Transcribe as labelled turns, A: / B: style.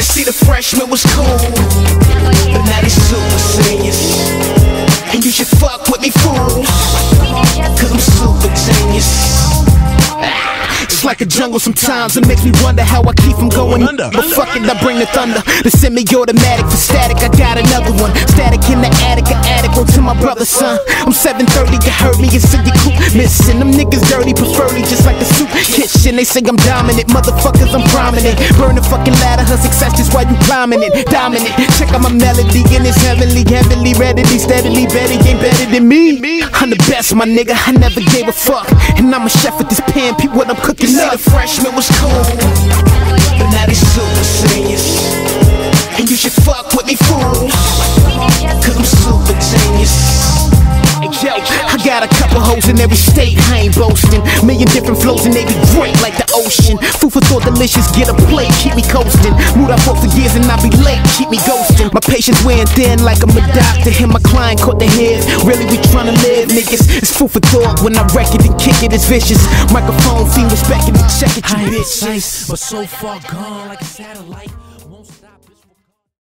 A: to see the freshman was cool, but now they super seniors. And you should fuck with me, fools, cause I'm super genius. It's like a jungle sometimes. It makes me wonder how I keep from going under. But fuck it, I bring the thunder. The semi-automatic for static. I got another one. Static in the attic, an attic Go to my brother's son. I'm 730, you heard me. It's in your coop. Missing them niggas dirty, prefer me just like the soup kitchen. They say I'm dominant, motherfuckers, I'm prominent. Burn the fucking ladder, her success just why you climbing it. Dominant. Check out my melody and it's heavenly, heavily, readily, steadily. better, ain't better than me. I'm the best, my nigga. I never gave a fuck. And I'm a chef with this pan. Peep what I'm cooking up. The freshman was cool, got a couple hoes in every state, I ain't boasting. Million different flows and they be great like the ocean. Food for thought, delicious, get a plate, keep me coasting. Mood up for years and I be late, keep me ghosting. My patience wearing thin like I'm a doctor. Hit my client caught the head. Really, we tryna live, niggas. It's food for thought when I wreck it and kick it, it's vicious. Microphone fiend respecting and check it, you
B: ain't but so far gone like a satellite.